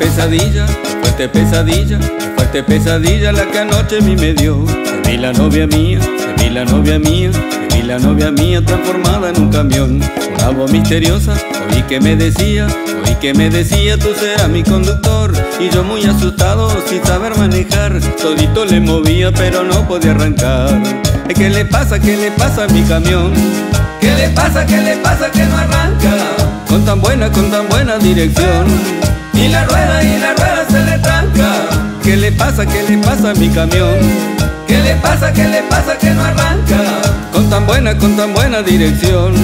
pesadilla, fuerte pesadilla, fuerte pesadilla la que anoche a mí me dio. Te vi la novia mía, te vi la novia mía, te vi la novia mía transformada en un camión. Una voz misteriosa, oí que me decía, oí que me decía tú serás mi conductor. Y yo muy asustado, sin saber manejar, todito le movía pero no podía arrancar. ¿Qué le pasa, qué le pasa a mi camión? ¿Qué le pasa, qué le pasa que no arranca? Con tan buena, con tan buena dirección Y la rueda, y la rueda se le tranca. ¿Qué le pasa, qué le pasa a mi camión? ¿Qué le pasa, qué le pasa que no arranca? Con tan buena, con tan buena dirección.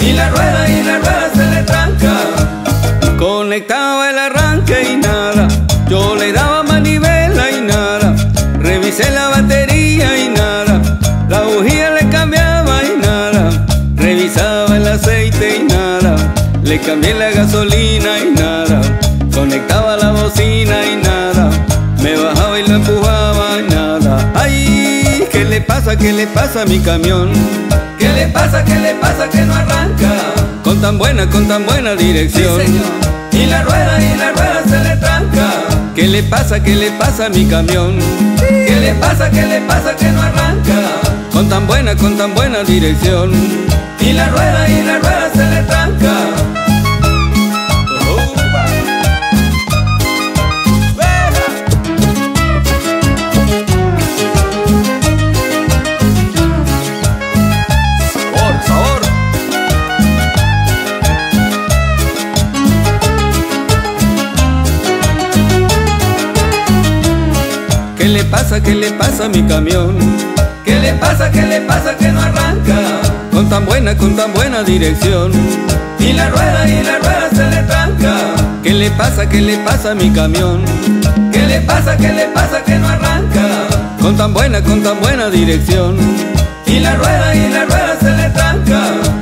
Y la rueda, y la rueda se le tranca. Conectaba el arranque y nada. Yo le daba manivela y nada. Revisé la batería y nada. La bujía le cambiaba y nada. Revisaba el aceite y nada. Le cambié la Conectaba la bocina y nada Me bajaba y lo empujaba y nada ¡Ay! ¿Qué le pasa? ¿Qué le pasa a mi camión? ¿Qué le pasa? ¿Qué le pasa que no arranca? Con tan buena, con tan buena dirección Y la rueda, y la rueda se le tranca ¿Qué le pasa? ¿Qué le pasa a mi camión? ¿Qué le pasa? ¿Qué le pasa que no arranca? Con tan buena, con tan buena dirección Y la rueda, y la rueda pasa, qué le pasa a mi camión? ¿Qué le pasa, qué le pasa que no arranca? Con tan buena, con tan buena dirección Y la rueda, y la rueda se le tranca ¿Qué le pasa, qué le pasa a mi camión? ¿Qué le pasa, qué le pasa que no arranca? Con tan buena, con tan buena dirección Y la rueda, y la rueda se le tranca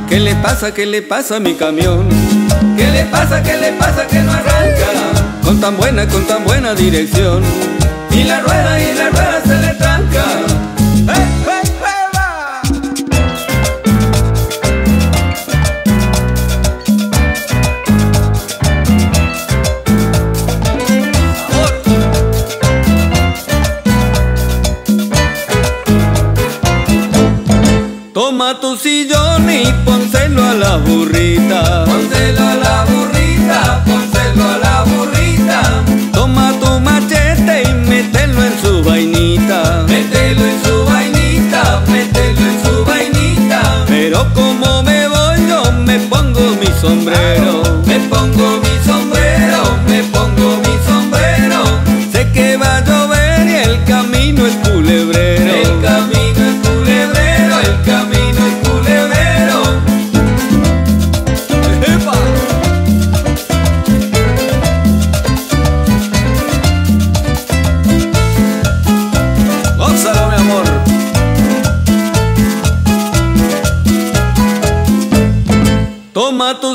¿Qué le pasa, qué le pasa a mi camión? ¿Qué le pasa, qué le pasa que no arranca? Con tan buena, con tan buena dirección Y la rueda, y la rueda se le tranca ¡Eh, eh, eh, va! Toma tu sillón y pónselo a la burrita. Pónselo a la burrita,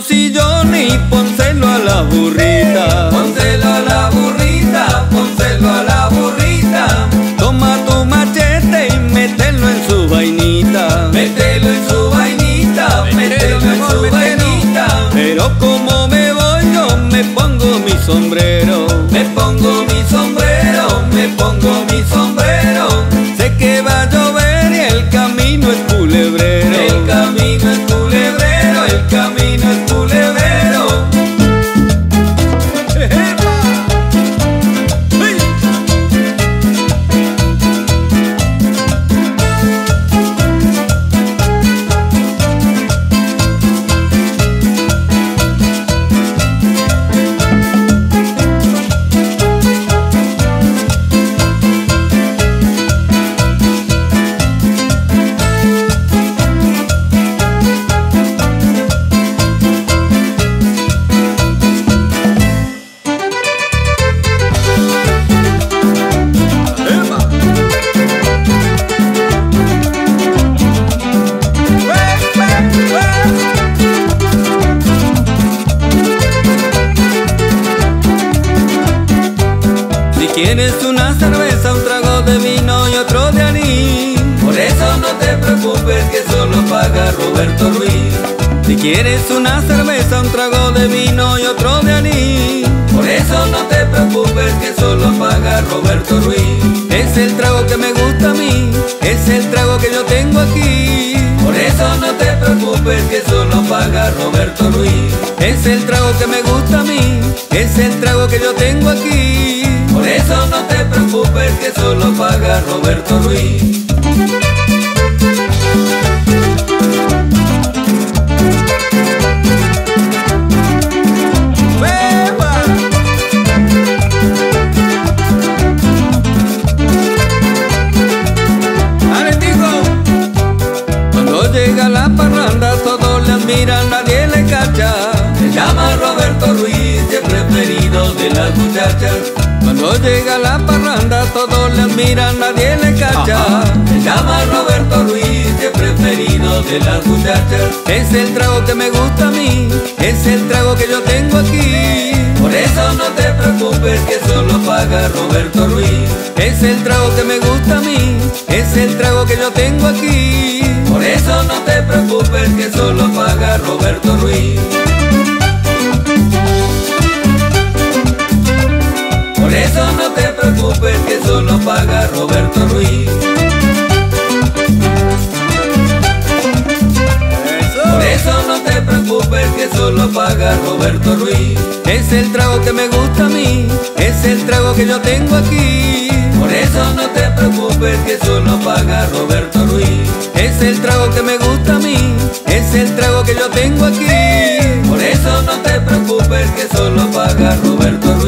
Sillón y pónselo a la burrita. Pónselo a la burrita, pónselo a la burrita. Toma tu machete y mételo en su vainita. Mételo en su vainita, mételo en su vainita. Pero como me voy yo me pongo mi sombrero. Me pongo mi sombrero, me pongo mi Quieres una cerveza, un trago de vino y otro de anís. Por eso no te preocupes que solo paga Roberto Ruiz. Si quieres una cerveza, un trago de vino y otro de anís. Por eso no te preocupes que solo paga Roberto Ruiz. Es el trago que me gusta a mí, es el trago que yo tengo aquí. Por eso no te preocupes que solo paga Roberto Ruiz. Es el trago que me gusta a mí, es el trago que yo tengo aquí. Por eso no te preocupes que solo paga Roberto Ruiz. llega la parranda todos le admiran, nadie le cacha. Se llama Roberto Ruiz, el preferido de las muchachas Cuando llega la parranda todos le admiran, nadie le cacha. Se llama Roberto Ruiz, el preferido de las muchachas Es el trago que me gusta a mí, es el trago que yo tengo aquí. Por eso no te preocupes que solo paga Roberto Ruiz. Es el trago que me gusta a mí, es el trago que yo tengo aquí. Por eso no te preocupes que solo paga Roberto Ruiz. Roberto Ruiz. Es el trago que me gusta a mí, es el trago que yo tengo aquí. Por eso no te preocupes que solo paga Roberto Ruiz. Es el trago que me gusta a mí, es el trago que yo tengo aquí. Por eso no te preocupes que solo paga Roberto Ruiz.